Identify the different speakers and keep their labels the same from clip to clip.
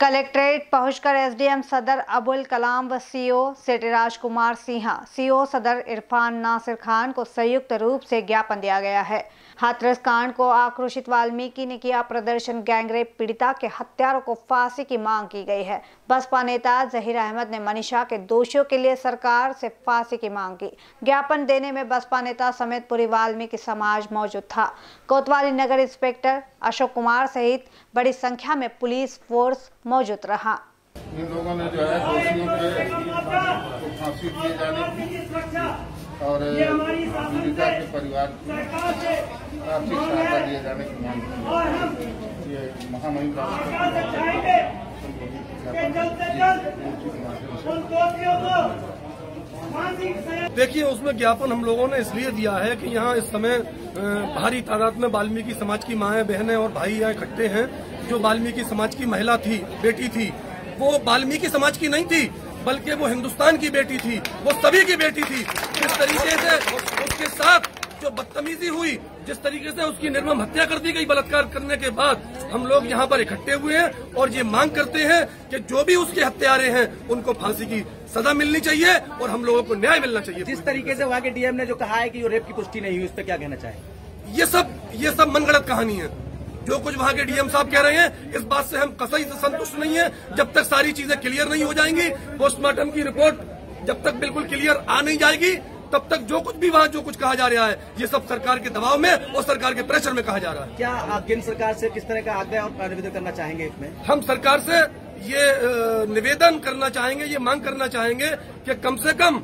Speaker 1: Collectorate पहुंचकर SDM सदर अबुल कलाम व CO city Rajkumar Sinha CO सदर इरफान नासिर खान को संयुक्त रूप से ज्ञापन दिया गया है। हाथरस कांड को आक्रोशित वाल्मीकि ने किया प्रदर्शन। गैंगरेप पीड़िता के हत्यारों को फांसी की मांग की गई है। बसपा नेता जहीर अहमद ने मनीषा के दोषियों के लिए सरकार से फांसी की मांग की। ज्ञापन देने में बसपा नेता समेत पूरी वाल्मीकि समाज मौजूद था। कोतवाली नगर इंस्पेक्टर अशोक कुमार सहित बड़ी संख्या में पुलिस फोर्स मौजूद रहा।
Speaker 2: इन लोगों ने जो है दोषियों के फांसी दिए जाने की और पीड़िता के परिवार की आर्थिक सहायता दिए जाने की मांग की ये महामहिम
Speaker 3: देखिए, उसमें ज्ञापन हम लोगों ने इसलिए दिया है कि यहाँ इस समय भारी तादाद में वाल्मीकि समाज की माए, बहनें और भाई यहाँ इकट्ठे हैं। जो बाल्मीकि समाज की महिला थी, बेटी थी, वो बाल्मीकि समाज की नहीं थी, बल्कि वो हिंदुस्तान की बेटी थी, वो सभी की बेटी थी। इस तरीके से, उसके साथ जो बदतमीजी हुई जिस तरीके से उसकी निर्मम हत्या कर दी गई बलात्कार करने के बाद हम लोग यहाँ पर इकट्ठे हुए हैं और ये मांग करते हैं कि जो भी उसके हत्यारे हैं उनको फांसी की सजा मिलनी चाहिए और हम लोगों को न्याय मिलना चाहिए।
Speaker 4: जिस तरीके से वहाँ के डीएम ने जो कहा है कि रेप की पुष्टि नहीं हुई उस पर क्या कहना चाहे?
Speaker 3: ये सब ये सब मनगढ़ंत कहानी है। जो कुछ वहाँ के डीएम साहब कह रहे हैं इस बात से हम कसाई से संतुष्ट नहीं है। जब तक सारी चीज़ें क्लियर नहीं हो जाएँगी पोस्टमार्टम की रिपोर्ट जब तक बिल्कुल क्लियर आ नहीं जाएगी तब तक जो कुछ भी वहाँ जो कुछ कहा जा रहा है ये सब सरकार के दबाव में और सरकार के प्रेशर में कहा जा रहा है।
Speaker 4: क्या आप केंद्र सरकार से किस तरह का आग्रह और निवेदन करना चाहेंगे इसमें?
Speaker 3: हम सरकार से ये निवेदन करना चाहेंगे ये मांग करना चाहेंगे कि कम से कम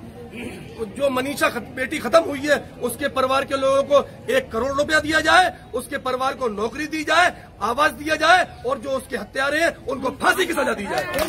Speaker 3: जो मनीषा बेटी खत्म हुई है उसके परिवार के लोगों को एक करोड़ रुपया दिया जाए उसके परिवार को नौकरी दी जाए आवाज़ दिया जाए और जो उसके हत्यारे हैं उनको फांसी की सजा दी जाए।